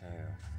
tail.